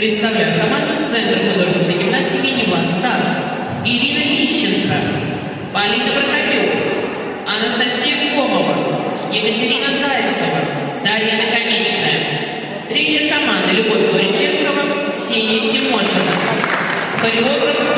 Представляю команду Центра художественной гимнастики «Нева Старс». Ирина Мищенко, Полина Прокопюк, Анастасия Комова, Екатерина Зайцева, Дарья Наконечная. Тренер команды Любовь Горяченкова, Ксения Тимошина. Хореограф